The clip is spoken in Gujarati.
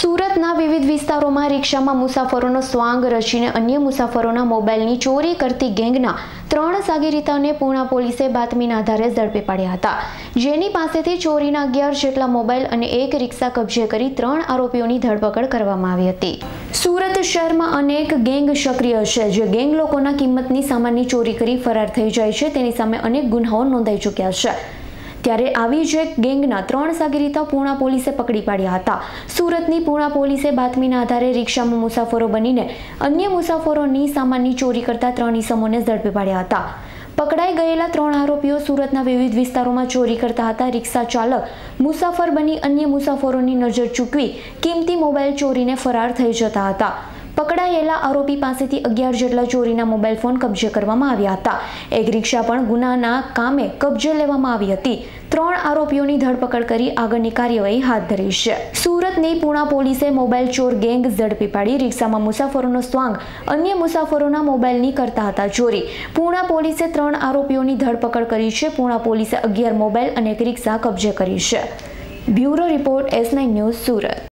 સુરતના વિવિધ વિસ્તારોમાં રિક્ષામાં મુસાફરોનો સ્વાંગ રચીને અન્ય મુસાફરોના મોબાઈલની ચોરી કરતી ગેંગના ત્રણ સાગીરીતાને પૂણા પોલીસે બાતમીના આધારે ઝડપી પાડ્યા હતા. જેની પાસેથી ચોરીના અગિયાર જેટલા મોબાઈલ અને એક રિક્ષા કબજે કરી ત્રણ આરોપીઓની ધરપકડ કરવામાં આવી હતી. સુરત શહેરમાં અનેક ગેંગ સક્રિય છે, જે ગેંગ લોકોના કિંમતની સામાનની ચોરી કરી ફરાર થઈ જાય છે. તેની સામે અનેક ગુનાઓ નોંધાઈ ચૂક્યા છે. ત્યારે આવી જ એક ગેંગના ત્રણ સાગરીતા પૂણા પોલીસે પકડી પાડ્યા હતા. સુરતની પૂણા પોલીસે બાતમીના આધારે રિક્ષામાં મુસાફરો બનીને અન્ય મુસાફરોની સામાનની ચોરી કરતા ત્રણ ઇસમોને ઝડપી પાડ્યા હતા. પકડાઈ ગયેલા ત્રણ આરોપીઓ સુરતના વિવિધ વિસ્તારોમાં ચોરી કરતા હતા. રિક્ષા ચાલક મુસાફર બની અન્ય મુસાફરોની નજર ચૂકવી કિંમતી મોબાઈલ ચોરીને ફરાર થઈ જતા હતા. પકડાયેલા આરોપી પાસેથી અગિયાર જેટલા ચોરીના મોબાઈલ ફોન કબજે કરવામાં આવ્યા હતા. એક રિક્ષા પણ ગુનાના કામે કબજે લેવામાં આવી હતી. ત્રણ આરોપીઓની ધરપકડ કરી આગળની કાર્યવાહી હાથ ધરી છે. સુરતની પૂણા પોલીસે મોબાઈલ ચોર ગેંગ ઝડપી પાડી રિક્ષામાં મુસાફરોનો સ્વાંગ અન્ય મુસાફરોના મોબાઈલની કરતા હતા ચોરી. પૂણા પોલીસે ત્રણ આરોપીઓની ધરપકડ કરી છે. પૂણા પોલીસે અગિયાર મોબાઈલ અને એક રિક્ષા કબજે કરી છે. Bureau report S nine news Surat.